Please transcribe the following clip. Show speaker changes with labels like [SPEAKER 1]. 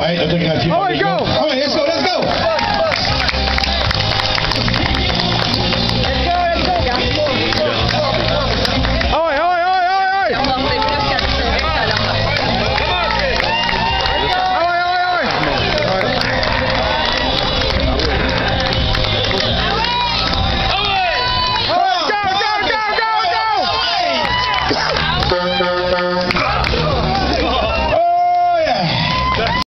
[SPEAKER 1] right, I think I
[SPEAKER 2] All right, go. go.
[SPEAKER 1] All right, let's go. Let's go. Let's go, let's go, guys. Oi, oi!